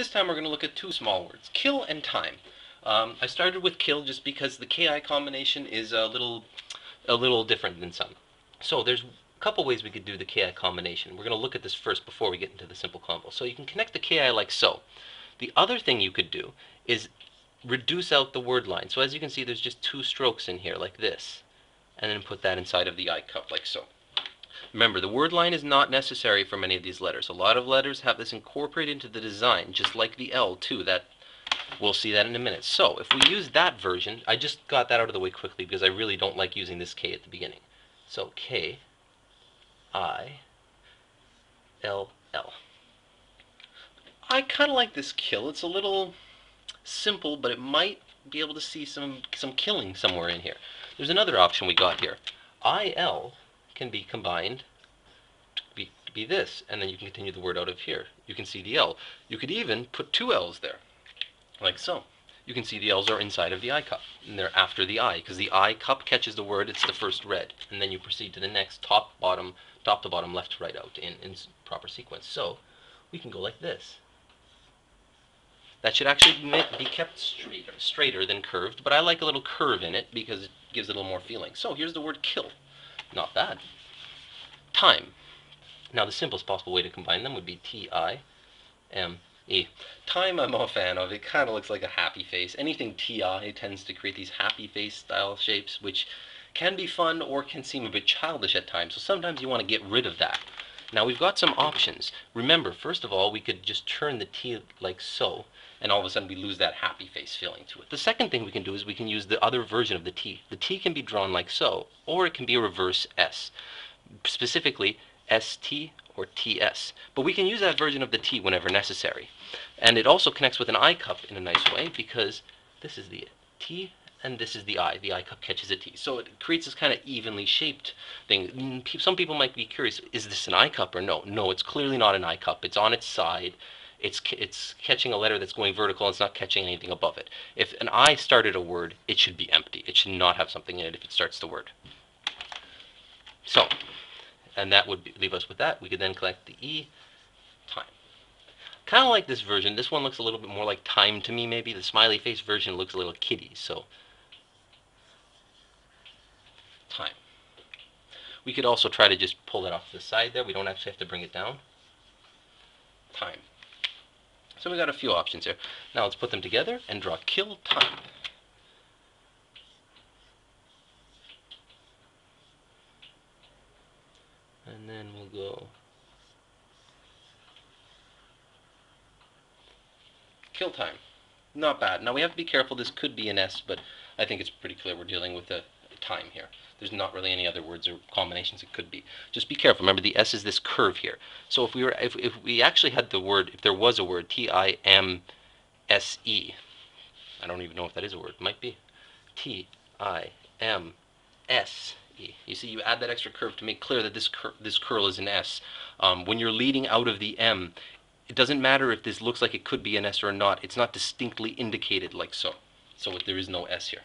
This time we're going to look at two small words, kill and time. Um, I started with kill just because the ki combination is a little, a little different than some. So there's a couple ways we could do the ki combination. We're going to look at this first before we get into the simple combo. So you can connect the ki like so. The other thing you could do is reduce out the word line. So as you can see, there's just two strokes in here like this. And then put that inside of the I cup like so. Remember, the word line is not necessary for many of these letters. A lot of letters have this incorporated into the design, just like the L too. That We'll see that in a minute. So if we use that version, I just got that out of the way quickly because I really don't like using this K at the beginning. So K, I, L, L. I kind of like this kill. It's a little simple, but it might be able to see some, some killing somewhere in here. There's another option we got here. IL can be combined to be, to be this, and then you can continue the word out of here. You can see the L. You could even put two L's there, like so. You can see the L's are inside of the I cup, and they're after the I, because the I cup catches the word, it's the first red, and then you proceed to the next, top, bottom, top to bottom, left to right out in, in proper sequence. So we can go like this. That should actually be kept straighter, straighter than curved, but I like a little curve in it because it gives it a little more feeling. So here's the word kill. Not bad. Time. Now the simplest possible way to combine them would be T-I-M-E. Time I'm a fan of. It kind of looks like a happy face. Anything T-I tends to create these happy face style shapes, which can be fun or can seem a bit childish at times. So sometimes you want to get rid of that. Now we've got some options. Remember, first of all, we could just turn the T like so, and all of a sudden we lose that happy face feeling to it. The second thing we can do is we can use the other version of the T. The T can be drawn like so, or it can be a reverse S, specifically ST or TS. But we can use that version of the T whenever necessary. And it also connects with an I cup in a nice way because this is the T and this is the I. The I cup catches a T. So it creates this kind of evenly shaped thing. Mm, some people might be curious, is this an I cup or no? No, it's clearly not an I cup. It's on its side. It's, it's catching a letter that's going vertical and it's not catching anything above it. If an I started a word, it should be empty. It should not have something in it if it starts the word. So, and that would be, leave us with that. We could then collect the E, time. Kind of like this version. This one looks a little bit more like time to me, maybe. The smiley face version looks a little kitty, so time. We could also try to just pull it off to the side there. We don't actually have to bring it down. Time. So we got a few options here. Now let's put them together and draw kill time. And then we'll go kill time. Not bad. Now we have to be careful. This could be an S, but I think it's pretty clear we're dealing with a time here. There's not really any other words or combinations it could be. Just be careful. Remember, the S is this curve here. So if we were, if, if we actually had the word, if there was a word, T-I-M-S-E, I don't even know if that is a word. It might be. T-I-M-S-E. You see, you add that extra curve to make clear that this cur this curl is an S. Um, when you're leading out of the M, it doesn't matter if this looks like it could be an S or not. It's not distinctly indicated like so. So there is no S here.